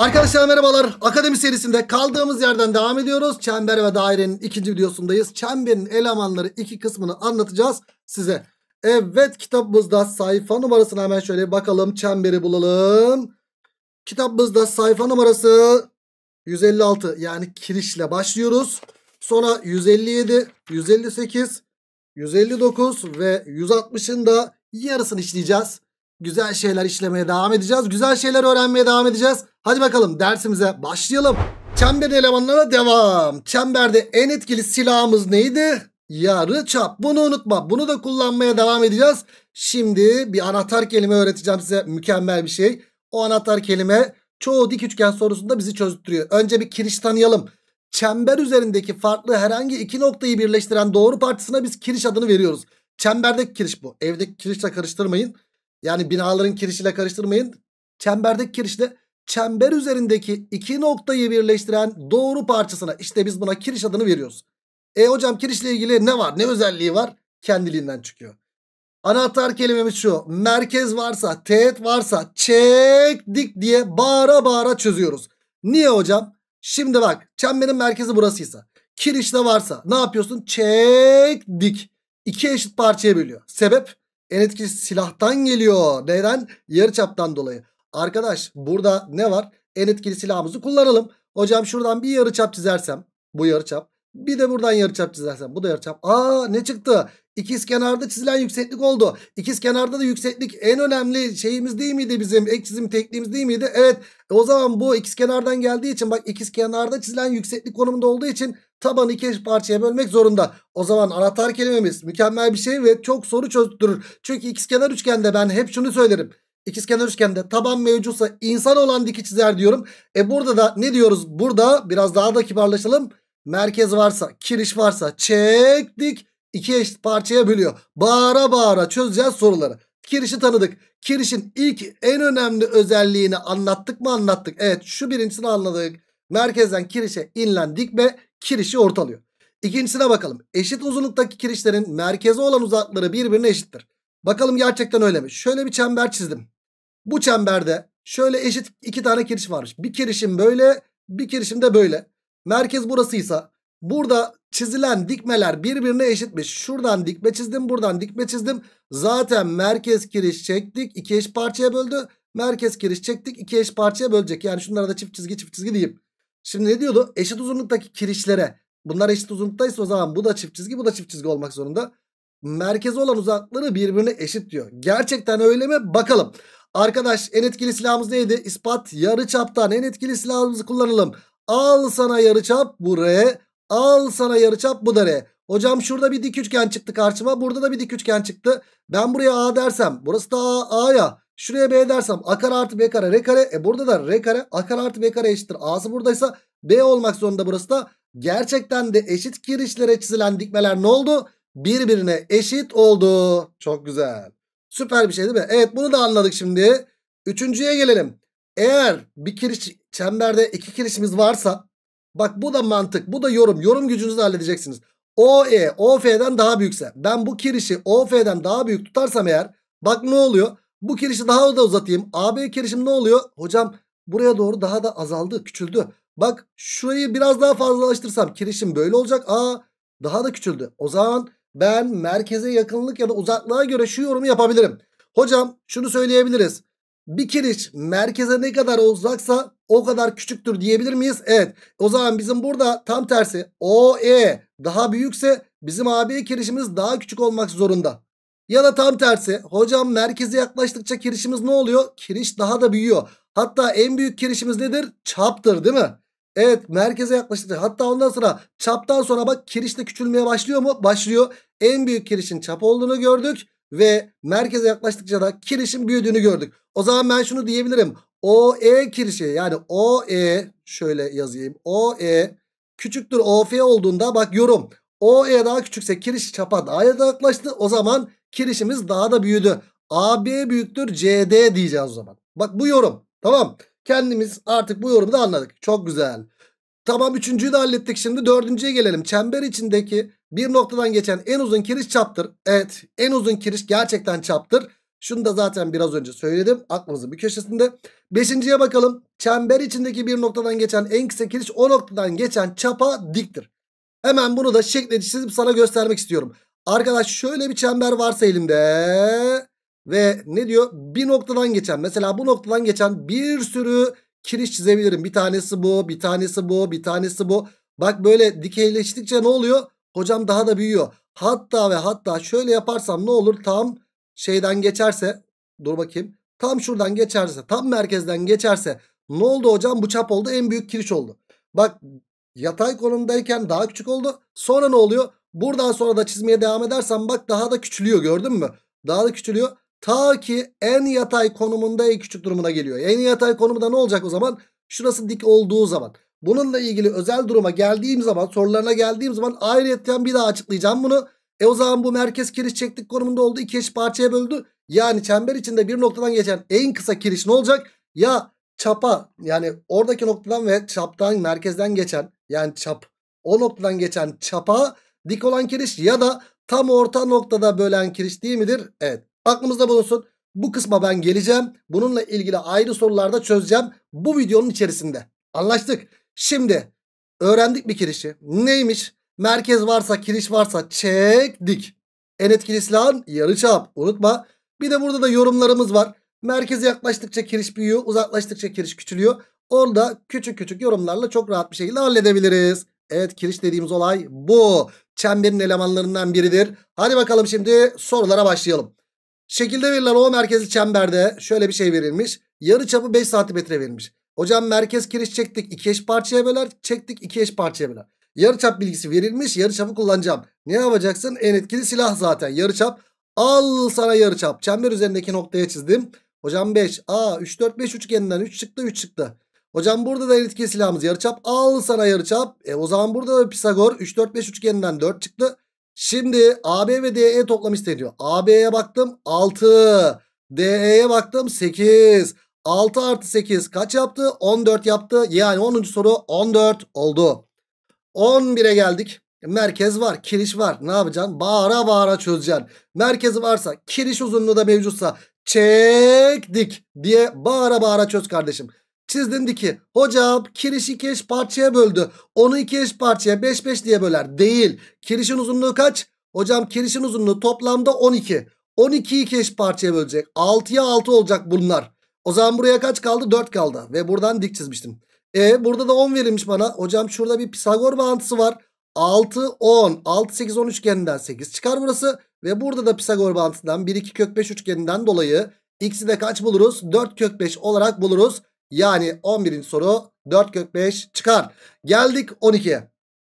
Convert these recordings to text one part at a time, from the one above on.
Arkadaşlar merhabalar. Akademi serisinde kaldığımız yerden devam ediyoruz. Çember ve dairenin ikinci videosundayız. Çemberin elemanları iki kısmını anlatacağız size. Evet kitabımızda sayfa numarasına hemen şöyle bakalım. Çemberi bulalım. Kitabımızda sayfa numarası 156 yani kirişle başlıyoruz. Sonra 157, 158, 159 ve 160'ın da yarısını işleyeceğiz. Güzel şeyler işlemeye devam edeceğiz. Güzel şeyler öğrenmeye devam edeceğiz. Hadi bakalım dersimize başlayalım. Çember elemanlara devam. Çemberde en etkili silahımız neydi? Yarı çap. Bunu unutma. Bunu da kullanmaya devam edeceğiz. Şimdi bir anahtar kelime öğreteceğim size. Mükemmel bir şey. O anahtar kelime çoğu dik üçgen sorusunda bizi çözdürüyor. Önce bir kiriş tanıyalım. Çember üzerindeki farklı herhangi iki noktayı birleştiren doğru parçasına biz kiriş adını veriyoruz. Çemberdeki kiriş bu. Evdeki kirişle karıştırmayın. Yani binaların kirişiyle karıştırmayın. Çemberdeki kirişle çember üzerindeki iki noktayı birleştiren doğru parçasına işte biz buna kiriş adını veriyoruz. E hocam kirişle ilgili ne var? Ne özelliği var? Kendiliğinden çıkıyor. Anahtar kelimemiz şu. Merkez varsa, teğet varsa çektik diye bağıra bağıra çözüyoruz. Niye hocam? Şimdi bak çemberin merkezi burasıysa. Kirişte varsa ne yapıyorsun? Çektik. İki eşit parçaya bölüyor. Sebep? En etkili silahtan geliyor. Neden? Yarıçaptan dolayı. Arkadaş burada ne var? En etkili silahımızı kullanalım. Hocam şuradan bir yarıçap çizersem. Bu yarıçap. Bir de buradan yarıçap çizersem. Bu da yarıçap. Aa ne çıktı? İkiz kenarda çizilen yükseklik oldu. İkiz kenarda da yükseklik en önemli şeyimiz değil miydi bizim? Ek çizim tekniğimiz değil miydi? Evet. E o zaman bu ikiz kenardan geldiği için bak ikiz kenarda çizilen yükseklik konumunda olduğu için tabanı iki parçaya bölmek zorunda. O zaman anahtar kelimemiz mükemmel bir şey ve çok soru çözdürür. Çünkü ikizkenar üçgende ben hep şunu söylerim. İkizkenar üçgende taban mevcutsa insan olan diki çizer diyorum. E burada da ne diyoruz? Burada biraz daha da kibarlaşalım. Merkez varsa, kiriş varsa çektik. iki eşit parçaya bölüyor. Bağıra bağıra çözeceğiz soruları. Kirişi tanıdık. Kirişin ilk en önemli özelliğini anlattık mı anlattık. Evet şu birincisini anladık. Merkezden kirişe inilen dikme kirişi ortalıyor. İkincisine bakalım. Eşit uzunluktaki kirişlerin merkeze olan uzaklığı birbirine eşittir. Bakalım gerçekten öyle mi? Şöyle bir çember çizdim. Bu çemberde şöyle eşit iki tane kiriş varmış. Bir kirişim böyle bir kirişim de böyle. Merkez burasıysa burada çizilen dikmeler birbirine eşitmiş. Şuradan dikme çizdim buradan dikme çizdim. Zaten merkez kiriş çektik iki eş parçaya böldü. Merkez kiriş çektik iki eş parçaya bölecek. Yani şunlara da çift çizgi çift çizgi diyeyim. Şimdi ne diyordu? Eşit uzunluktaki kirişlere bunlar eşit uzunluktaysa o zaman bu da çift çizgi bu da çift çizgi olmak zorunda. Merkeze olan uzaklığı birbirine eşit diyor. Gerçekten öyle mi? Bakalım. Arkadaş en etkili silahımız neydi? İspat yarı çaptan en etkili silahımızı kullanalım. Al sana yarıçap bu R. Al sana yarıçap bu da R. Hocam şurada bir dik üçgen çıktı karşıma. Burada da bir dik üçgen çıktı. Ben buraya A dersem. Burası da A, A ya. Şuraya B dersem. A kare artı B kare R kare. E burada da R kare. A kare artı B kare eşittir. A'sı buradaysa B olmak zorunda burası da. Gerçekten de eşit kirişlere çizilen dikmeler ne oldu? Birbirine eşit oldu. Çok güzel. Süper bir şey değil mi? Evet bunu da anladık şimdi. Üçüncüye gelelim. Eğer bir kiriş çemberde iki kirişimiz varsa bak bu da mantık bu da yorum. Yorum gücünüzü halledeceksiniz. OE OF'den daha büyükse ben bu kirişi OF'den daha büyük tutarsam eğer bak ne oluyor? Bu kirişi daha da uzatayım. AB kirişim ne oluyor? Hocam buraya doğru daha da azaldı küçüldü. Bak şurayı biraz daha fazlalaştırsam kirişim böyle olacak. Aa daha da küçüldü. O zaman ben merkeze yakınlık ya da uzaklığa göre şu yorumu yapabilirim. Hocam şunu söyleyebiliriz. Bir kiriş merkeze ne kadar uzaksa o kadar küçüktür diyebilir miyiz? Evet. O zaman bizim burada tam tersi OE daha büyükse bizim AB kirişimiz daha küçük olmak zorunda. Ya da tam tersi hocam merkeze yaklaştıkça kirişimiz ne oluyor? Kiriş daha da büyüyor. Hatta en büyük kirişimiz nedir? Çaptır değil mi? Evet merkeze yaklaştıkça hatta ondan sonra çaptan sonra bak kiriş de küçülmeye başlıyor mu? Başlıyor. En büyük kirişin çap olduğunu gördük ve merkeze yaklaştıkça da kirişin büyüdüğünü gördük. O zaman ben şunu diyebilirim. OE kirişi yani OE şöyle yazayım. OE küçüktür OF olduğunda bak yorum. OE daha küçükse kiriş çapa daha yaklaştı. O zaman kirişimiz daha da büyüdü. AB büyüktür CD diyeceğiz o zaman. Bak bu yorum. Tamam. Kendimiz artık bu yorumu da anladık. Çok güzel. Tamam üçüncüyü de hallettik. Şimdi dördüncüye gelelim. Çember içindeki bir noktadan geçen en uzun kiriş çaptır. Evet en uzun kiriş gerçekten çaptır. Şunu da zaten biraz önce söyledim. Aklımızın bir köşesinde. Beşinciye bakalım. Çember içindeki bir noktadan geçen en kısa kiriş o noktadan geçen çapa diktir. Hemen bunu da şekle çizip sana göstermek istiyorum. Arkadaş şöyle bir çember varsa elimde ve ne diyor? Bir noktadan geçen mesela bu noktadan geçen bir sürü kiriş çizebilirim. Bir tanesi bu, bir tanesi bu, bir tanesi bu. Bak böyle dikeyleştikçe ne oluyor? Hocam daha da büyüyor. Hatta ve hatta şöyle yaparsam ne olur? Tam şeyden geçerse dur bakayım. Tam şuradan geçerse tam merkezden geçerse ne oldu hocam? Bu çap oldu en büyük kiriş oldu. Bak yatay konumdayken daha küçük oldu. Sonra ne oluyor? Buradan sonra da çizmeye devam edersem bak daha da küçülüyor gördün mü? Daha da küçülüyor. Ta ki en yatay konumunda en küçük durumuna geliyor. En yatay konumunda ne olacak o zaman? Şurası dik olduğu zaman. Bununla ilgili özel duruma geldiğim zaman sorularına geldiğim zaman ayrıyetten bir daha açıklayacağım bunu. E o zaman bu merkez kiriş çektik konumunda oldu. iki eş parçaya böldü. Yani çember içinde bir noktadan geçen en kısa kiriş ne olacak? Ya çapa yani oradaki noktadan ve çaptan merkezden geçen yani çap o noktadan geçen çapa dik olan kiriş ya da tam orta noktada bölen kiriş değil midir? Evet aklımızda bulunsun. Bu kısma ben geleceğim. Bununla ilgili ayrı sorularda çözeceğim. Bu videonun içerisinde. Anlaştık. Şimdi öğrendik bir kirişi. Neymiş? Merkez varsa kiriş varsa çektik. En etkili silahın yarıçap. Unutma. Bir de burada da yorumlarımız var. Merkeze yaklaştıkça kiriş büyüyor. Uzaklaştıkça kiriş küçülüyor. Orada küçük küçük yorumlarla çok rahat bir şekilde halledebiliriz. Evet kiriş dediğimiz olay bu. Çemberin elemanlarından biridir. Hadi bakalım şimdi sorulara başlayalım. Şekilde verilen o merkezi çemberde şöyle bir şey verilmiş. Yarı çapı 5 santimetre verilmiş. Hocam merkez kiriş çektik. 2 eş parçaya böler. Çektik 2 eş parçaya böler. Yarıçap bilgisi verilmiş. Yarıçapı kullanacağım. Ne yapacaksın? En etkili silah zaten. Yarıçap. Al sana yarıçap. Çember üzerindeki noktaya çizdim. Hocam 5. Aa 3 4 5 üçgeninden 3 çıktı 3 çıktı. Hocam burada da etkili silahımız yarıçap. Al sana yarıçap. E o zaman burada da Pisagor 3 4 5 üçgeninden 4 çıktı. Şimdi AB ve DE toplam isteniyor. AB'ye baktım 6. DE'ye baktım 8. 6 artı 8 kaç yaptı? 14 yaptı. Yani 10. soru 14 oldu. 11'e geldik. Merkez var, kiriş var. Ne yapacaksın? Bağıra bağıra çözeceksin. Merkezi varsa, kiriş uzunluğu da mevcutsa çektik diye bağıra bağıra çöz kardeşim. Çizdin diki. Hocam kiriş iki eş parçaya böldü. Onu iki eş parçaya 5 5 diye böler. Değil. Kirişin uzunluğu kaç? Hocam kirişin uzunluğu toplamda 12. 12 iki eş parçaya bölecek. 6'ya 6 olacak bunlar. O zaman buraya kaç kaldı? 4 kaldı. Ve buradan dik çizmiştim. E burada da 10 verilmiş bana. Hocam şurada bir Pisagor bağıntısı var. 6, 10. 6, 8, 10 üçgeninden 8 çıkar burası. Ve burada da Pisagor bağıntısından 1, 2 kök 5 üçgeninden dolayı x'i de kaç buluruz? 4 kök 5 olarak buluruz. Yani 11. soru 4 kök 5 çıkar. Geldik 12'ye.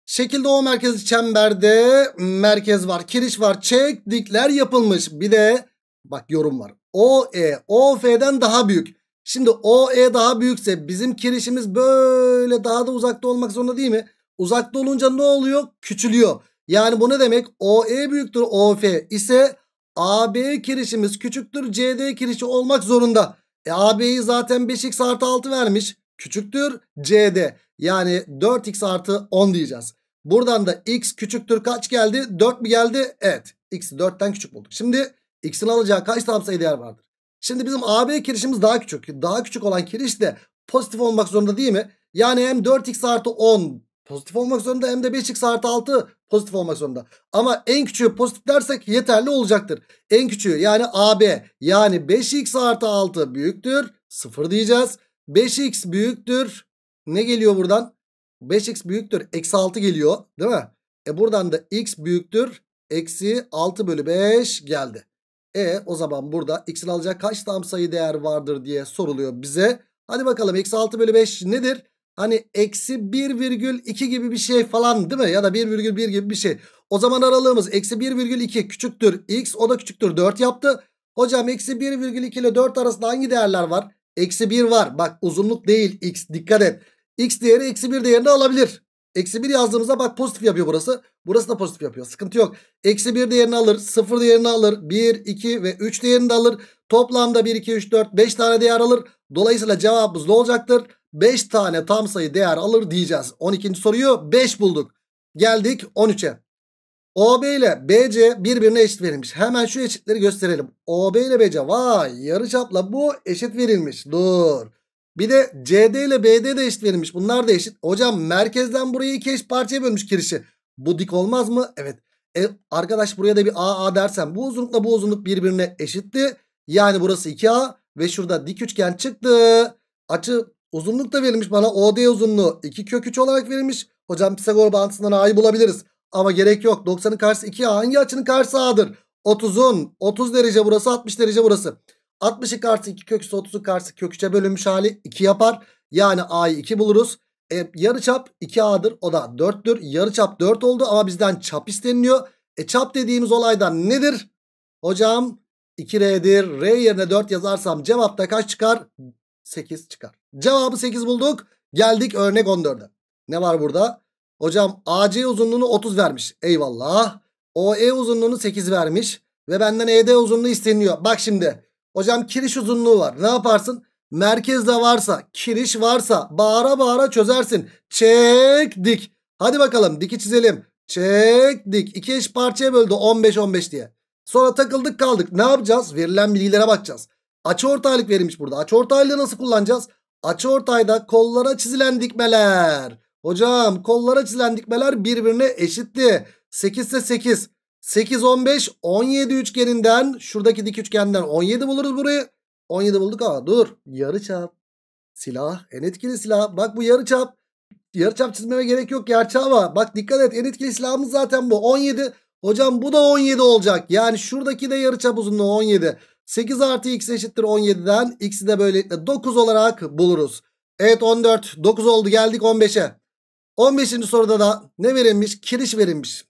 Şekilde o merkezi çemberde merkez var. Kiriş var. Çek dikler yapılmış. Bir de bak yorum var. OE OF'den daha büyük. Şimdi OE daha büyükse bizim kirişimiz böyle daha da uzakta olmak zorunda değil mi? Uzakta olunca ne oluyor? Küçülüyor. Yani bu ne demek? OE büyüktür OF ise AB kirişimiz küçüktür CD kirişi olmak zorunda. E AB'yi zaten 5x artı 6 vermiş. Küçüktür CD. Yani 4x artı 10 diyeceğiz. Buradan da x küçüktür kaç geldi? 4 mi geldi? Evet. X'i 4'ten küçük bulduk. Şimdi x'in alacağı kaç tam sayı değer vardır? Şimdi bizim AB kirişimiz daha küçük. Daha küçük olan kiriş de pozitif olmak zorunda değil mi? Yani hem 4x artı 10 pozitif olmak zorunda hem de 5x artı 6 pozitif olmak zorunda. Ama en küçüğü pozitif dersek yeterli olacaktır. En küçüğü yani AB yani 5x artı 6 büyüktür 0 diyeceğiz. 5x büyüktür ne geliyor buradan? 5x büyüktür eksi 6 geliyor değil mi? E buradan da x büyüktür eksi 6 bölü 5 geldi. E o zaman burada x'in alacak kaç tam sayı değer vardır diye soruluyor bize. Hadi bakalım eksi 6 bölü 5 nedir? Hani eksi 1,2 gibi bir şey falan değil mi? Ya da 1,1 gibi bir şey. O zaman aralığımız eksi 1,2 küçüktür x o da küçüktür 4 yaptı. Hocam eksi 1,2 ile 4 arasında hangi değerler var? Eksi 1 var. Bak uzunluk değil x dikkat et. x değeri eksi 1 değerini alabilir. Eksi 1 yazdığımızda bak pozitif yapıyor burası. Burası da pozitif yapıyor. Sıkıntı yok. Eksi 1 değerini alır. 0 değerini alır. 1, 2 ve 3 değerini de alır. Toplamda 1, 2, 3, 4, 5 tane değer alır. Dolayısıyla cevabımız ne olacaktır? 5 tane tam sayı değer alır diyeceğiz. 12. soruyu 5 bulduk. Geldik 13'e. OB ile BC birbirine eşit verilmiş. Hemen şu eşitleri gösterelim. OB ile BC vay yarıçapla bu eşit verilmiş. Dur. Bir de CD ile BD de eşit verilmiş. Bunlar da eşit. Hocam merkezden burayı iki eşit parçaya bölmüş kirişi. Bu dik olmaz mı? Evet. E, arkadaş buraya da bir AA dersem bu uzunlukla bu uzunluk birbirine eşitti. Yani burası 2A ve şurada dik üçgen çıktı. Açı uzunluk da verilmiş bana. OD uzunluğu 2 kök 3 olarak verilmiş. Hocam Pisagor bağıntısından A'yı bulabiliriz. Ama gerek yok. 90'ın karşısı 2A. Hangi açının karşısı A'dır? 30'un 30 derece burası 60 derece burası. 60'ın karşısı 2 kök 30'un karşısı kök 3'e bölünmüş hali 2 yapar. Yani A'yı 2 buluruz. E, yarıçap 2A'dır. O da 4'tür. Yarıçap 4 oldu ama bizden çap isteniliyor. E çap dediğimiz olaydan nedir? Hocam 2R'dir. R yerine 4 yazarsam cevapta kaç çıkar? 8 çıkar. Cevabı 8 bulduk. Geldik örnek 14'e. Ne var burada? Hocam AC uzunluğunu 30 vermiş. Eyvallah. OE uzunluğunu 8 vermiş. Ve benden ED uzunluğu isteniyor. Bak şimdi. Hocam kiriş uzunluğu var. Ne yaparsın? Merkezde varsa, kiriş varsa bağıra bağıra çözersin. Çek dik. Hadi bakalım diki çizelim. Çek dik. İki eş parçaya böldü 15-15 diye. Sonra takıldık kaldık. Ne yapacağız? Verilen bilgilere bakacağız. Açı ortaylık verilmiş burada. Açı ortaylığı nasıl kullanacağız? Açı ortayda kollara çizilen dikmeler. Hocam kollara çizilen dikmeler birbirine eşitti. 8 ise 8. 8 15 17 üçgeninden şuradaki dik üçgenden 17 buluruz burayı. 17 bulduk ama dur. Yarıçap. Silah. En etkili silah. Bak bu yarıçap. Yarıçap çizmeme gerek yok yarıçap ama bak dikkat et en etkili silahımız zaten bu. 17. Hocam bu da 17 olacak. Yani şuradaki de yarıçap uzunluğu 17. 8 artı x eşittir 17'den. X'i de böylelikle 9 olarak buluruz. Evet 14. 9 oldu geldik 15'e. 15. soruda da ne verilmiş? Kiriş verilmiş.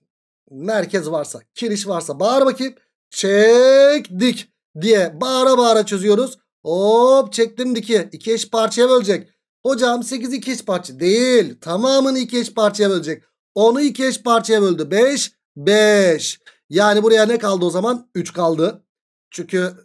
Merkez varsa, kiriş varsa bağır bakayım. Çektik diye bağıra bağıra çözüyoruz. Hop çektim diki. İki eş parçaya bölecek. Hocam 8 iki eş parça değil. Tamamını iki eş parçaya bölecek. Onu iki eş parçaya böldü. 5 5. Yani buraya ne kaldı o zaman? 3 kaldı. Çünkü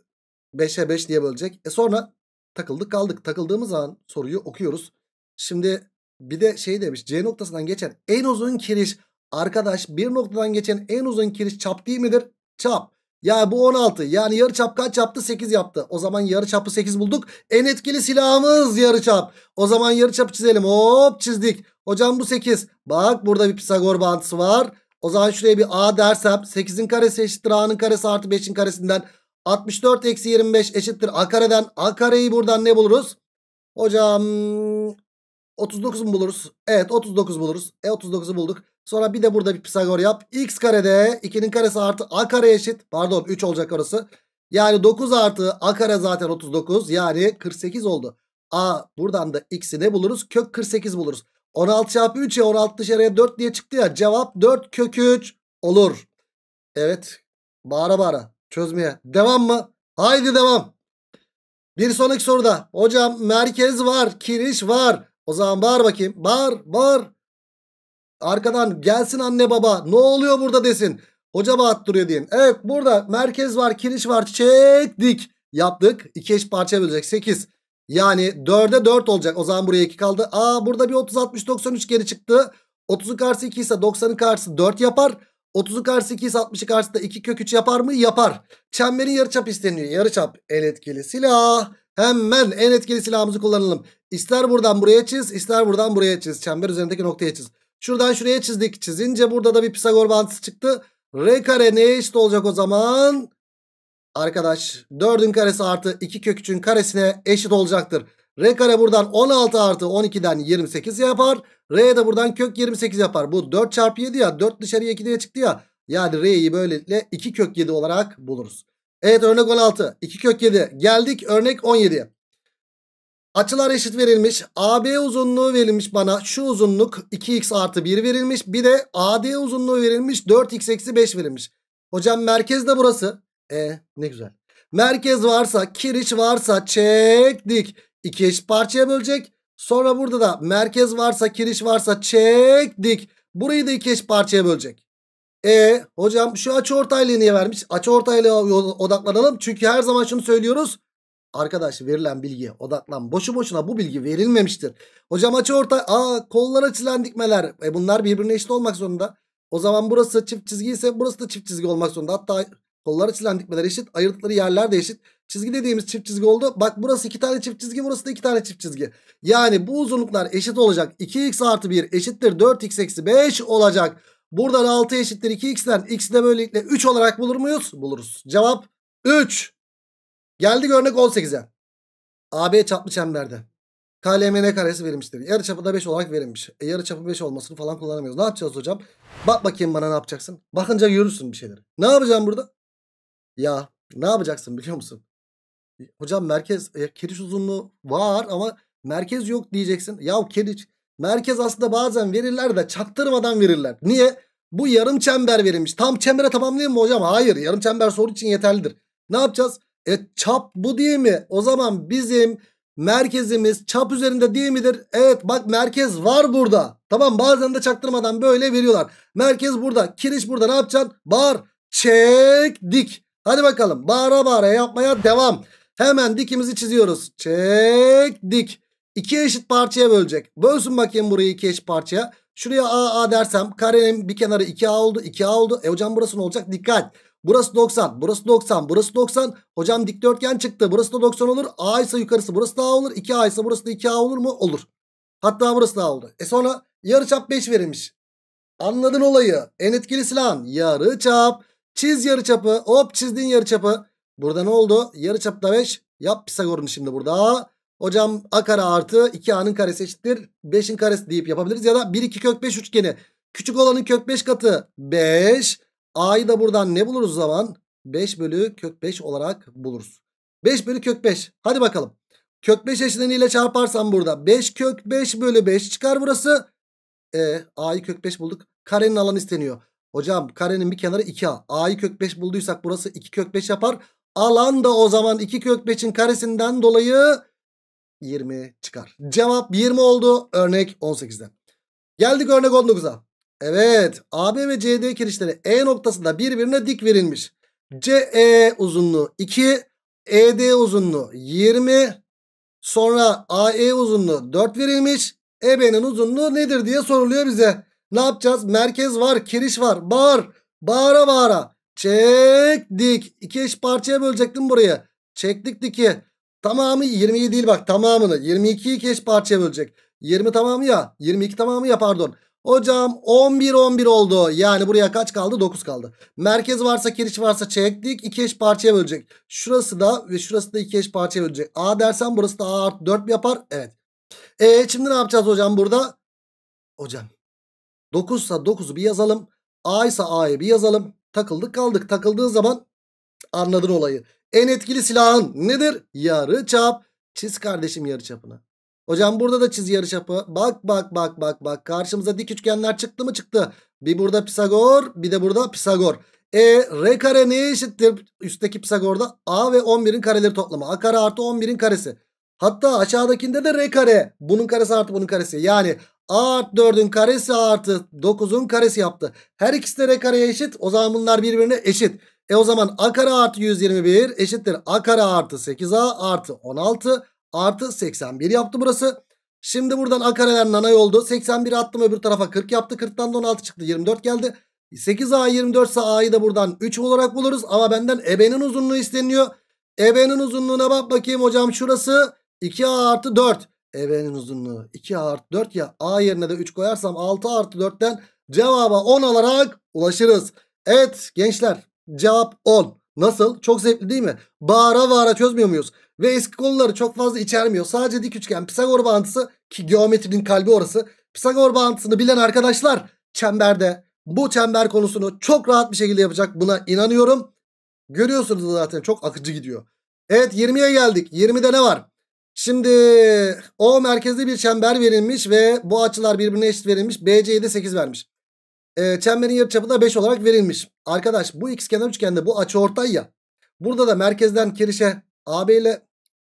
5'e 5 diye bölecek. E sonra takıldık kaldık. Takıldığımız zaman soruyu okuyoruz. Şimdi bir de şey demiş C noktasından geçen en uzun kiriş. Arkadaş bir noktadan geçen en uzun kiriş çap değil midir? Çap. Ya bu 16 yani yarı çap kaç yaptı 8 yaptı. O zaman yarı çapı 8 bulduk. En etkili silahımız yarı çap. O zaman yarı çapı çizelim hop çizdik. Hocam bu 8. Bak burada bir Pisagor bağıntısı var. O zaman şuraya bir A dersem 8'in karesi eşittir A'nın karesi artı 5'in karesinden 64 eksi 25 eşittir A kareden. A kareyi buradan ne buluruz? Hocam 39 mu buluruz? Evet 39 buluruz. E 39'u bulduk. Sonra bir de burada bir Pisagor yap. X karede 2'nin karesi artı A kare eşit. Pardon 3 olacak orası. Yani 9 artı A kare zaten 39. Yani 48 oldu. A buradan da X'i ne buluruz? Kök 48 buluruz. 16 çarpı 3 ya 16 dışarıya 4 diye çıktı ya. Cevap 4 kök 3 olur. Evet. Bağıra bağıra çözmeye. Devam mı? Haydi devam. Bir sonraki soruda. Hocam merkez var. Kiriş var. O zaman bağır bakayım. Bağır bağır. Arkadan gelsin anne baba ne oluyor burada desin. Hoca bağıttırıyor deyin. Evet burada merkez var kiriş var çektik. Yaptık. 2 eş parça bölecek 8. Yani 4'e 4 olacak. O zaman buraya 2 kaldı. Aa burada bir 30 60 93 geri çıktı. 30'un karşısı 2 ise 90'ın karşısı 4 yapar. 30'un karşısı 2 ise 60'ın karşısı da 2 kök 3 yapar mı? Yapar. Çemberin yarıçap isteniyor. Yarıçap en etkili silah. Hemen en etkili silahımızı kullanalım. İster buradan buraya çiz ister buradan buraya çiz. Çember üzerindeki noktaya çiz. Şuradan şuraya çizdik. Çizince burada da bir Pisagor bağıntısı çıktı. R kare neye eşit olacak o zaman? Arkadaş 4'ün karesi artı 2 kök 3'ün karesine eşit olacaktır. R kare buradan 16 artı 12'den 28 yapar. R de buradan kök 28 yapar. Bu 4 çarpı 7 ya. 4 dışarıya 2 diye çıktı ya. Yani R'yi böylelikle 2 kök 7 olarak buluruz. Evet örnek 16. 2 kök 7. Geldik örnek 17'ye. Açılar eşit verilmiş. AB uzunluğu verilmiş bana. Şu uzunluk 2x artı 1 verilmiş. Bir de AD uzunluğu verilmiş. 4x eksi 5 verilmiş. Hocam merkez de burası. E ne güzel. Merkez varsa kiriş varsa çektik. İki eşit parçaya bölecek. Sonra burada da merkez varsa kiriş varsa çektik. Burayı da iki eşit parçaya bölecek. E hocam şu açı ortaylığı niye vermiş? Açı ortaylığa odaklanalım. Çünkü her zaman şunu söylüyoruz. Arkadaş verilen bilgiye odaklan. Boşu boşuna bu bilgi verilmemiştir. Hocam açı orta. Aa kollara çizilen dikmeler. E bunlar birbirine eşit olmak zorunda. O zaman burası çift çizgi ise burası da çift çizgi olmak zorunda. Hatta kolları çizilen dikmeler eşit. Ayırdıkları yerler de eşit. Çizgi dediğimiz çift çizgi oldu. Bak burası iki tane çift çizgi burası da iki tane çift çizgi. Yani bu uzunluklar eşit olacak. 2x artı 1 eşittir 4x eksi 5 olacak. Buradan 6 eşittir 2x'ten x'i de böylelikle 3 olarak bulur muyuz? Buluruz. Cevap 3. Geldik örnek 18'e. AB çaplı çemberde. KLMN karesi verilmiştir. Yarıçapı da 5 olarak verilmiş. E, yarıçapı 5 olmasını falan kullanamıyoruz. Ne yapacağız hocam? Bak bakayım bana ne yapacaksın. Bakınca görürsün bir şeyleri. Ne yapacağım burada? Ya ne yapacaksın biliyor musun? Hocam merkez e, kiriş uzunluğu var ama merkez yok diyeceksin. Ya kiriş merkez aslında bazen verirler de çaktırmadan verirler. Niye? Bu yarım çember verilmiş. Tam çembere tamamlayayım mı hocam? Hayır yarım çember soru için yeterlidir. Ne yapacağız? E çap bu değil mi? O zaman bizim merkezimiz çap üzerinde değil midir? Evet bak merkez var burada. Tamam bazen de çaktırmadan böyle veriyorlar. Merkez burada. Kiriş burada ne yapacaksın? Bağır. Çek dik. Hadi bakalım bağıra bağıra yapmaya devam. Hemen dikimizi çiziyoruz. Çek dik. İki eşit parçaya bölecek. Bölsün bakayım burayı iki eşit parçaya. Şuraya A A dersem karenin bir kenarı 2A oldu 2A oldu. E hocam burası ne olacak? Dikkat. Burası 90 burası 90 burası 90. Hocam dikdörtgen çıktı. Burası da 90 olur. A ise yukarısı burası da A olur. 2A ise burası da 2A olur mu? Olur. Hatta burası da A oldu. E sonra yarıçap 5 verilmiş. Anladın olayı. En etkili silahın yarıçap. Çiz yarıçapı. Hop çizdin yarıçapı. Burada ne oldu? Yarıçapta 5. Yap Pisagor'un şimdi burada. Hocam a kare artı 2a'nın karesi eşittir. 5'in karesi deyip yapabiliriz. Ya da 1 2 kök 5 üçgeni. Küçük olanın kök 5 katı 5. A'yı da buradan ne buluruz zaman? 5 bölü kök 5 olarak buluruz. 5 bölü kök 5. Hadi bakalım. Kök 5 eşleniyle çarparsam burada 5 kök 5 bölü 5 çıkar burası. E, A'yı kök 5 bulduk. Karenin alanı isteniyor. Hocam karenin bir kenarı 2A. A'yı kök 5 bulduysak burası 2 kök 5 yapar. Alan da o zaman 2 kök 5'in karesinden dolayı 20 çıkar. Cevap 20 oldu. Örnek 18'den. Geldik örnek 19'a. Evet AB ve CD kirişleri E noktasında birbirine dik verilmiş. CE uzunluğu 2, ED uzunluğu 20, sonra AE uzunluğu 4 verilmiş. EB'nin uzunluğu nedir diye soruluyor bize. Ne yapacağız? Merkez var, kiriş var. Bağır, bağıra bağıra. Çektik. İki eş parçaya bölecektim burayı. Çektik diki. Tamamı 20 değil bak tamamını. 22'yi iki eş parçaya bölecek. 20 tamamı ya. 22 tamamı ya pardon. Hocam 11 11 oldu. Yani buraya kaç kaldı? 9 kaldı. Merkez varsa kiriş varsa çektik. 2 eş parçaya bölecek. Şurası da ve şurası da 2 eş parçaya bölecek. A dersen burası da A artı 4 yapar. Evet. E şimdi ne yapacağız hocam burada? Hocam 9 ise 9'u bir yazalım. A ise A'yı bir yazalım. Takıldık kaldık. Takıldığı zaman anladın olayı. En etkili silahın nedir? Yarı çap. Çiz kardeşim yarı çapını. Hocam burada da çiz yarı çapı. Bak bak bak bak bak. Karşımıza dik üçgenler çıktı mı çıktı. Bir burada Pisagor bir de burada Pisagor. E R kare neye eşittir? Üstteki Pisagor'da A ve 11'in kareleri toplamı. A kare artı 11'in karesi. Hatta aşağıdakinde de R kare. Bunun karesi artı bunun karesi. Yani A artı 4'ün karesi artı 9'un karesi yaptı. Her ikisi de R kareye eşit. O zaman bunlar birbirine eşit. E o zaman A kare artı 121 eşittir. A kare artı 8A artı 16 artı 81 yaptı burası. Şimdi buradan A kareler nanay oldu. 81 attım öbür tarafa 40 yaptı. 40'tan da 16 çıktı. 24 geldi. 8A 24 ise A'yı da buradan 3 olarak buluruz. Ama benden EB'nin uzunluğu isteniyor. EB'nin uzunluğuna bak bakayım hocam şurası 2A artı 4. EB'nin uzunluğu 2A artı 4 ya. A yerine de 3 koyarsam 6 artı 4'ten cevaba 10 alarak ulaşırız. Evet gençler cevap 10. Nasıl? Çok zevkli değil mi? Bağıra bağıra çözmüyor muyuz? Ve eski konuları çok fazla içermiyor. Sadece dik üçgen Pisagor bağıntısı ki geometrinin kalbi orası. Pisagor bağıntısını bilen arkadaşlar çemberde bu çember konusunu çok rahat bir şekilde yapacak. Buna inanıyorum. Görüyorsunuz zaten çok akıcı gidiyor. Evet 20'ye geldik. 20'de ne var? Şimdi o merkezli bir çember verilmiş ve bu açılar birbirine eşit verilmiş. BC'ye de 8 vermiş. E, çemberin yarıçapı da 5 olarak verilmiş. Arkadaş bu ikizkenar üçgende bu açı ortay ya. Burada da merkezden kirişe AB ile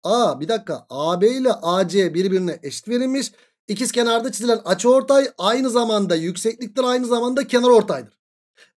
A bir dakika AB ile AC birbirine eşit verilmiş. İkiz kenarda çizilen açı ortay aynı zamanda yüksekliktir aynı zamanda kenar ortaydır.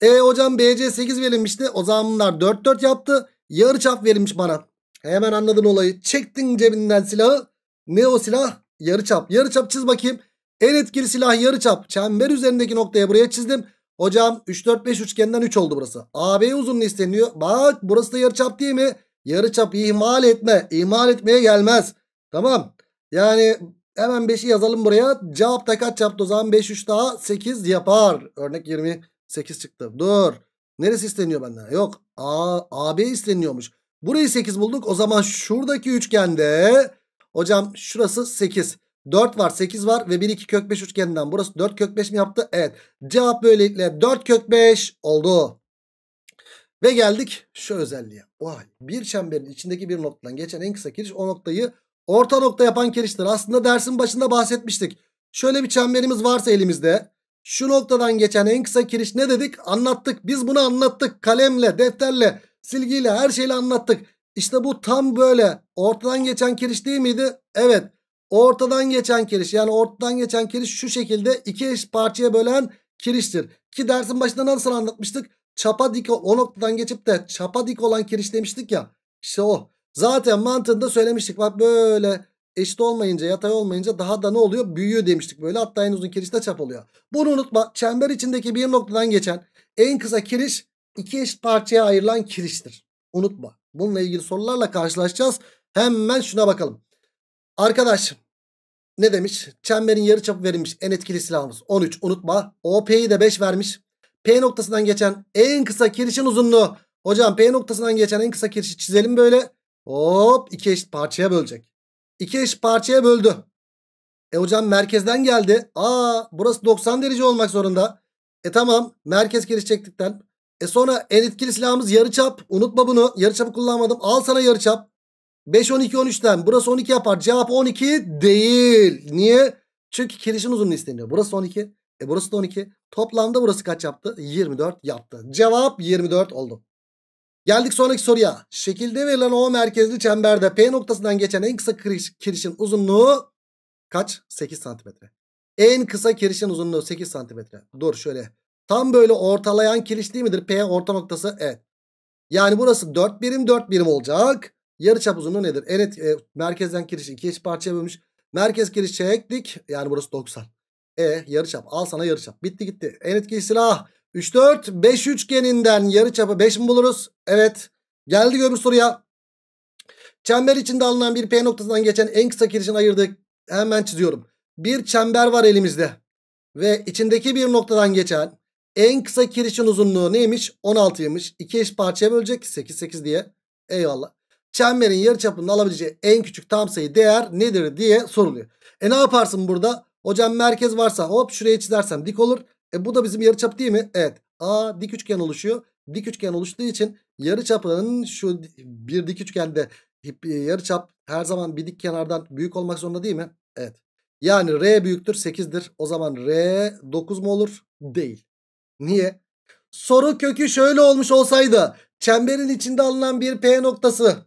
E hocam BC 8 verilmişti. O zaman bunlar 4 4 yaptı. Yarıçap verilmiş bana. Hemen anladın olayı. Çektin cebinden silahı. Ne o silah? Yarıçap. Yarıçap çiz bakayım. En etkili silah yarıçap. Çember üzerindeki noktaya buraya çizdim. Hocam 3 4 5 üçgenden 3 oldu burası. AB uzunluğu isteniyor. Bak burası da yarıçap değil mi? Yarıçap ihmal etme. İhmal etmeye gelmez. Tamam. Yani hemen 5'i yazalım buraya. Cevap da kaç yaptı o zaman? 5 3 daha 8 yapar. Örnek 28 çıktı. Dur. Neresi isteniyor benden? Yok. A, AB isteniyormuş. Burayı 8 bulduk. O zaman şuradaki üçgende hocam şurası 8. 4 var 8 var ve 1 2 kök 5 üçgeninden burası 4 kök 5 mi yaptı? Evet. Cevap böylelikle 4 kök 5 oldu. Ve geldik şu özelliğe. Vay, bir çemberin içindeki bir noktadan geçen en kısa kiriş o noktayı orta nokta yapan kiriştir. Aslında dersin başında bahsetmiştik. Şöyle bir çemberimiz varsa elimizde şu noktadan geçen en kısa kiriş ne dedik? Anlattık. Biz bunu anlattık. Kalemle, defterle, silgiyle her şeyle anlattık. İşte bu tam böyle ortadan geçen kiriş değil miydi? Evet. Ortadan geçen kiriş yani ortadan geçen kiriş şu şekilde iki eş parçaya bölen kiriştir. Ki dersin başında nasıl anlatmıştık? Çapa dik o noktadan geçip de çapa dik olan kiriş demiştik ya. İşte o. Zaten mantığında söylemiştik. Bak böyle eşit olmayınca yatay olmayınca daha da ne oluyor? Büyüyor demiştik böyle. Hatta en uzun kiriş de çap oluyor. Bunu unutma. Çember içindeki bir noktadan geçen en kısa kiriş iki eşit parçaya ayrılan kiriştir. Unutma. Bununla ilgili sorularla karşılaşacağız. Hemen şuna bakalım. Arkadaş ne demiş? Çemberin yarı çapı verilmiş. En etkili silahımız 13 unutma. OP'yi de 5 vermiş. P noktasından geçen en kısa kirişin uzunluğu. Hocam P noktasından geçen en kısa kirişi çizelim böyle. Hop iki eşit parçaya bölecek. İki eşit parçaya böldü. E hocam merkezden geldi. Aa burası 90 derece olmak zorunda. E tamam merkez kiriş çektikten. E sonra en etkili silahımız yarıçap. Unutma bunu. Yarıçapı kullanmadım. Al sana yarıçap. 5 12 13'ten burası 12 yapar. Cevap 12 değil. Niye? Çünkü kirişin uzunluğu isteniyor. Burası 12. E burası da 12. Toplamda burası kaç yaptı? 24 yaptı. Cevap 24 oldu. Geldik sonraki soruya. Şekilde verilen O merkezli çemberde P noktasından geçen en kısa kiriş, kirişin uzunluğu kaç? 8 santimetre. En kısa kirişin uzunluğu 8 santimetre. Dur şöyle. Tam böyle ortalayan kiriş değil midir? P orta noktası. Evet. Yani burası 4 birim 4 birim olacak. Yarıçap uzunluğu nedir? Evet e, merkezden kiriş iki eşit parçaya bölmüş. Merkez kiriş çektik. Yani burası 90. E yarıçap al sana yarıçap. Bitti gitti. En etkili silah. 3 4 5 üçgeninden yarıçapı 5 mi buluruz? Evet. Geldi öbür soruya. Çember içinde alınan bir P noktasından geçen en kısa kirişin ayırdık. Hemen çiziyorum. Bir çember var elimizde. Ve içindeki bir noktadan geçen en kısa kirişin uzunluğu neymiş? 16'ymış. 2 eş parçaya bölecek. 8 8 diye. Eyvallah. Çemberin yarıçapının alabileceği en küçük tam sayı değer nedir diye soruluyor. E ne yaparsın burada? Hocam merkez varsa hop şuraya çizersem dik olur. E bu da bizim yarıçap değil mi? Evet. A dik üçgen oluşuyor. Dik üçgen oluştuğu için yarıçapının şu bir dik üçgende yarıçap her zaman bir dik kenardan büyük olmak zorunda değil mi? Evet. Yani R büyüktür 8'dir. O zaman R 9 mu olur? Değil. Niye? Soru kökü şöyle olmuş olsaydı çemberin içinde alınan bir P noktası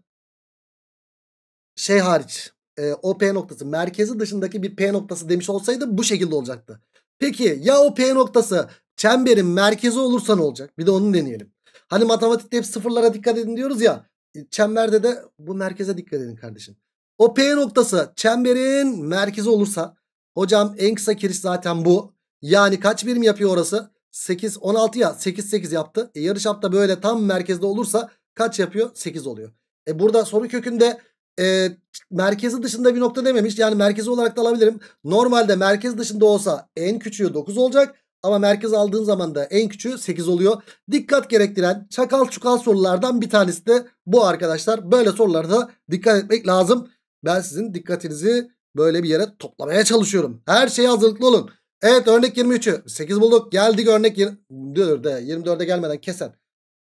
şey hariç e, o P noktası merkezi dışındaki bir P noktası demiş olsaydı bu şekilde olacaktı. Peki ya o P noktası çemberin merkezi olursa ne olacak? Bir de onu deneyelim. Hani matematikte hep sıfırlara dikkat edin diyoruz ya. E, çemberde de bu merkeze dikkat edin kardeşim. O P noktası çemberin merkezi olursa hocam en kısa kiriş zaten bu. Yani kaç birim yapıyor orası? 8 16 ya 8 8 yaptı. E yarıçapta böyle tam merkezde olursa kaç yapıyor? 8 oluyor. E burada soru kökünde e, merkezi dışında bir nokta dememiş. Yani merkezi olarak da alabilirim. Normalde merkez dışında olsa en küçüğü 9 olacak. Ama merkez aldığın zaman da en küçüğü 8 oluyor. Dikkat gerektiren çakal çukal sorulardan bir tanesi de bu arkadaşlar. Böyle sorularda dikkat etmek lazım. Ben sizin dikkatinizi böyle bir yere toplamaya çalışıyorum. Her şeye hazırlıklı olun. Evet örnek 23'ü 8 bulduk. Geldik örnek 24'e 24'e gelmeden kesen.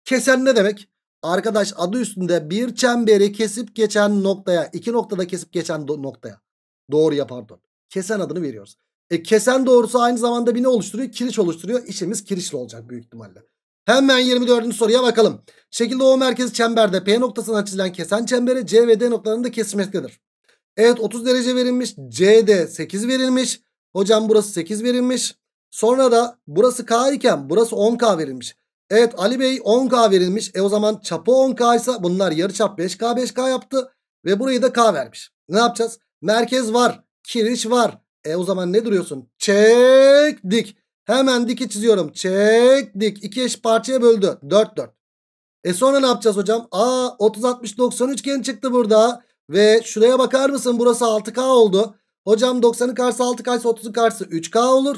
Kesen ne demek? Arkadaş adı üstünde bir çemberi kesip geçen noktaya iki noktada kesip geçen noktaya doğruya pardon kesen adını veriyoruz. E kesen doğrusu aynı zamanda bir ne oluşturuyor? Kiriş oluşturuyor. İşimiz kirişli olacak büyük ihtimalle. Hemen 24. soruya bakalım. Şekilde O merkezi çemberde P noktasından çizilen kesen çembere C ve D noktalarında kesişmektedir. Evet 30 derece verilmiş. CD 8 verilmiş. Hocam burası 8 verilmiş. Sonra da burası K iken burası 10K verilmiş. Evet Ali Bey 10K verilmiş. E o zaman çapı 10K ise bunlar yarıçap 5K 5K yaptı. Ve burayı da K vermiş. Ne yapacağız? Merkez var. Kiriş var. E o zaman ne duruyorsun? Çektik. Hemen diki çiziyorum. Çektik. 2 eş parçaya böldü. 4 4. E sonra ne yapacağız hocam? Aa 30 60 90 üçgen çıktı burada. Ve şuraya bakar mısın? Burası 6K oldu. Hocam 90'ın karşısı 6K ise 30'un karşısı 3K olur.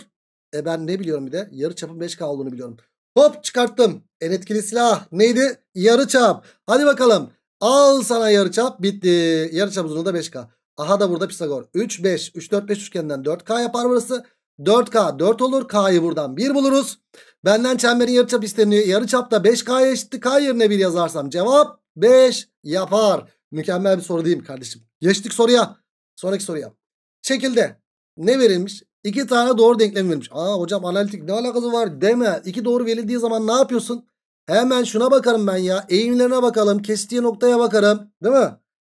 E ben ne biliyorum bir de? Yarı çapın 5K olduğunu biliyorum. Hop çıkarttım. En etkili silah neydi? Yarı çap. Hadi bakalım. Al sana yarı çap. Bitti. Yarı çap uzunluğu da 5K. Aha da burada Pisagor. 3 5. 3 4 5 üçgeninden 4K yapar burası. 4K 4 olur. K'yı buradan 1 buluruz. Benden çemberin yarıçap isteniyor. Yarıçap da 5K'ya eşitti. K yerine 1 yazarsam cevap 5 yapar. Mükemmel bir soru değil mi kardeşim? Geçtik soruya. Sonraki soruya. Şekilde ne verilmiş? İki tane doğru denklem verilmiş. Aa hocam analitik ne alakası var deme. İki doğru verildiği zaman ne yapıyorsun? Hemen şuna bakarım ben ya. Eğimlerine bakalım. Kestiği noktaya bakarım. Değil mi?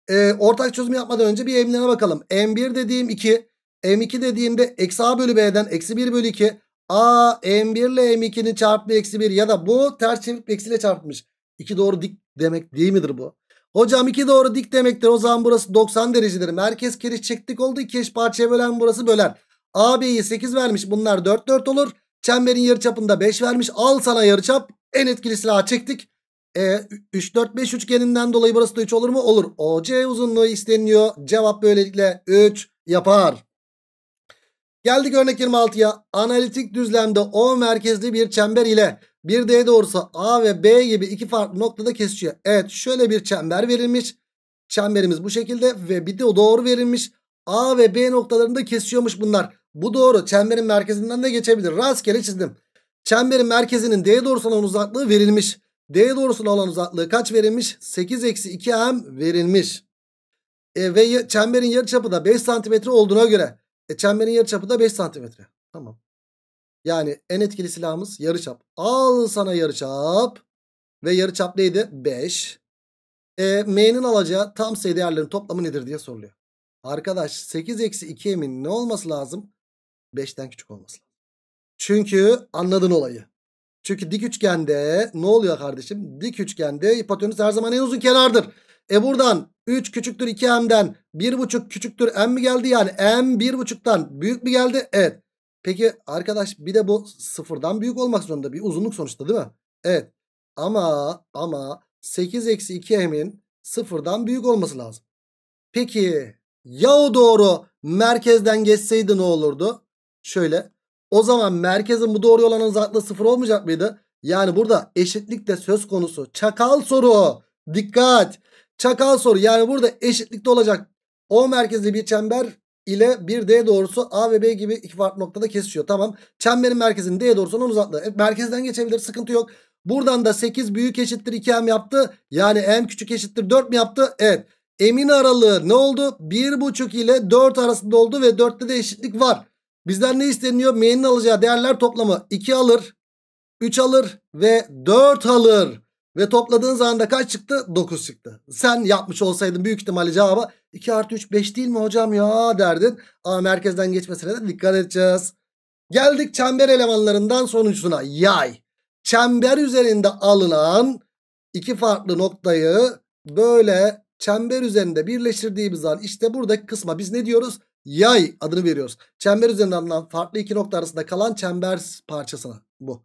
Ee, ortak çözüm yapmadan önce bir eğimlerine bakalım. M1 dediğim 2. M2 dediğimde eksi A bölü B'den eksi 1 bölü 2. A M1 ile M2'nin çarpımı eksi 1 ya da bu ters çevirip eksiyle çarpmış. İki doğru dik demek değil midir bu? Hocam iki doğru dik demektir. O zaman burası 90 derecedir. Merkez kiriş çektik oldu. İki eş parçaya bölen burası böler. AB'yi 8 vermiş. Bunlar 4 4 olur. Çemberin yarıçapında 5 vermiş. Al sana yarıçap. En etkili silahı çektik. E, 3 4 5 üçgeninden dolayı burası da 3 olur mu? Olur. OC uzunluğu isteniyor. Cevap böylelikle 3 yapar. Geldik örnek 26'ya. Analitik düzlemde O merkezli bir çember ile bir D doğrusu A ve B gibi iki farklı noktada kesişiyor. Evet şöyle bir çember verilmiş. Çemberimiz bu şekilde ve bir de doğru verilmiş. A ve B noktalarında kesiyormuş bunlar. Bu doğru. Çemberin merkezinden de geçebilir. Rastgele çizdim. Çemberin merkezinin D doğrusuna olan uzaklığı verilmiş. D doğrusuna olan uzaklığı kaç verilmiş? 8 eksi 2M verilmiş. E, ve çemberin yarıçapı da 5 santimetre olduğuna göre. E, çemberin yarıçapı da 5 santimetre. Tamam. Yani en etkili silahımız yarıçap. Al sana yarıçap. Ve yarıçap neydi? 5. E, M'nin alacağı tam sayı değerlerin toplamı nedir diye soruluyor. Arkadaş 8 eksi 2 emin ne olması lazım? 5'ten küçük olması lazım. Çünkü anladın olayı. Çünkü dik üçgende ne oluyor kardeşim? Dik üçgende hipotenüs her zaman en uzun kenardır. E buradan 3 küçüktür 2m'den 1,5 küçüktür m mi geldi? Yani m 1,5'tan büyük mü geldi? Evet. Peki arkadaş bir de bu sıfırdan büyük olmak zorunda. Bir uzunluk sonuçta değil mi? Evet. Ama ama 8 eksi 2m'in sıfırdan büyük olması lazım. Peki ya o doğru merkezden geçseydi ne olurdu? Şöyle. O zaman merkezin bu doğru olan uzaklığı sıfır olmayacak mıydı? Yani burada eşitlik de söz konusu. Çakal soru. Dikkat. Çakal soru. Yani burada eşitlikte olacak. O merkezli bir çember ile bir D doğrusu A ve B gibi iki farklı noktada kesişiyor. Tamam. Çemberin merkezinin D doğrusunun uzaklığı. Evet, merkezden geçebilir. Sıkıntı yok. Buradan da 8 büyük eşittir 2M yaptı. Yani M küçük eşittir 4 mi yaptı? Evet. Emin aralığı ne oldu? 1,5 ile 4 arasında oldu ve 4'te de eşitlik var. Bizden ne isteniyor? M'nin alacağı değerler toplamı 2 alır, 3 alır ve 4 alır. Ve topladığın zaman da kaç çıktı? 9 çıktı. Sen yapmış olsaydın büyük ihtimalle cevaba 2 artı 3 5 değil mi hocam ya derdin. Ama merkezden geçmesine de dikkat edeceğiz. Geldik çember elemanlarından sonuncusuna. Yay. Çember üzerinde alınan iki farklı noktayı böyle çember üzerinde birleştirdiğimiz zaman işte buradaki kısma biz ne diyoruz? Yay adını veriyoruz. Çember üzerinde alınan farklı iki nokta arasında kalan çember parçasına bu.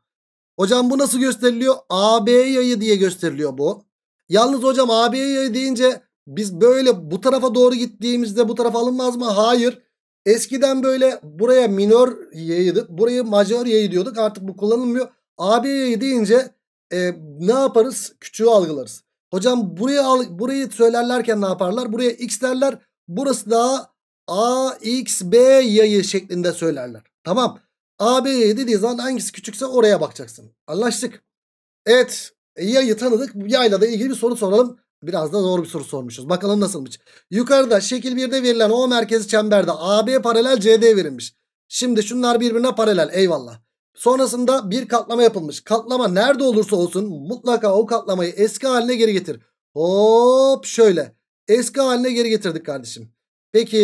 Hocam bu nasıl gösteriliyor? AB yayı diye gösteriliyor bu. Yalnız hocam AB yayı deyince biz böyle bu tarafa doğru gittiğimizde bu tarafa alınmaz mı? Hayır. Eskiden böyle buraya minör yayıydı. Burayı majör yayı diyorduk. Artık bu kullanılmıyor. AB yayı deyince e, ne yaparız? Küçüğü algılarız. Hocam buraya al, burayı söylerlerken ne yaparlar? Buraya x derler. Burası da AXB yayı şeklinde söylerler. Tamam. AB yayı dediği zaman hangisi küçükse oraya bakacaksın. Anlaştık. Evet. Yayı tanıdık. Yayla da ilgili bir soru soralım. Biraz da zor bir soru sormuşuz. Bakalım nasılmış. Yukarıda şekil 1'de verilen O merkezi çemberde AB paralel CD verilmiş. Şimdi şunlar birbirine paralel. Eyvallah. Sonrasında bir katlama yapılmış. Katlama nerede olursa olsun mutlaka o katlamayı eski haline geri getir. Hop şöyle. Eski haline geri getirdik kardeşim. Peki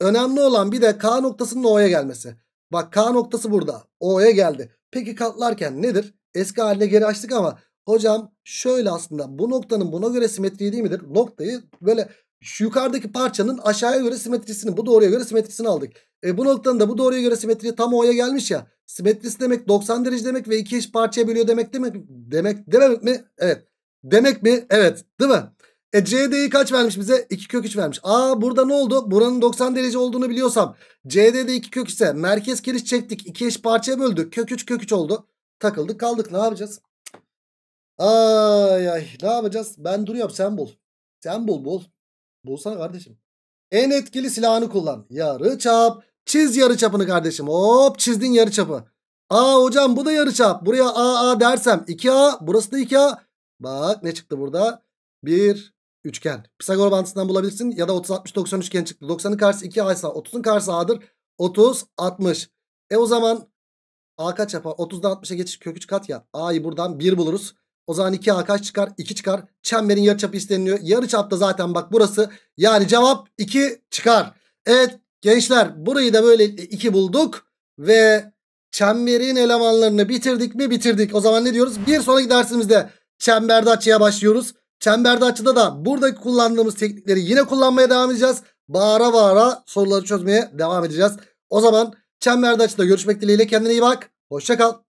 önemli olan bir de K noktasının O'ya gelmesi. Bak K noktası burada. O'ya geldi. Peki katlarken nedir? Eski haline geri açtık ama hocam şöyle aslında bu noktanın buna göre simetriği değil midir? Noktayı böyle Şu yukarıdaki parçanın aşağıya göre simetrisini bu doğruya göre simetrisini aldık. E bu noktanın da bu doğruya göre simetri tam O'ya gelmiş ya. Simetrisi demek 90 derece demek ve iki eş parçaya bölüyor demek demek demek dememek mi? Evet. Demek mi? Evet. Değil mi? E CD'yi kaç vermiş bize? 2 kök 3 vermiş. Aa burada ne oldu? Buranın 90 derece olduğunu biliyorsam CD'de 2 kök ise merkez kiriş çektik. 2 eş parçaya böldük. Kök 3 kök 3 oldu. Takıldık kaldık. Ne yapacağız? Ay ay ne yapacağız? Ben duruyorum sen bul. Sen bul bul. Bulsana kardeşim. En etkili silahını kullan. Yarı çap. Çiz yarı çapını kardeşim. Hop çizdin yarı çapı. Aa hocam bu da yarı çap. Buraya A A dersem 2A. Burası da 2A. Bak ne çıktı burada? Bir üçgen. Pisagor bantısından bulabilirsin. Ya da 30 60 90 üçgen çıktı. 90'ın karşısı 2A ise 30'un karşısı A'dır. 30 60. E o zaman A kaç yapar? 30'dan 60'a geçiş kök 3 kat ya. A'yı buradan 1 buluruz. O zaman 2A kaç çıkar? 2 çıkar. Çemberin yarıçapı isteniliyor. Yarıçapta zaten bak burası. Yani cevap 2 çıkar. Evet gençler burayı da böyle 2 bulduk. Ve çemberin elemanlarını bitirdik mi? Bitirdik. O zaman ne diyoruz? Bir sonraki dersimizde çemberde açıya başlıyoruz. Çemberde açıda da buradaki kullandığımız teknikleri yine kullanmaya devam edeceğiz. Bağıra bağıra soruları çözmeye devam edeceğiz. O zaman çemberde açıda görüşmek dileğiyle kendine iyi bak. Hoşçakal.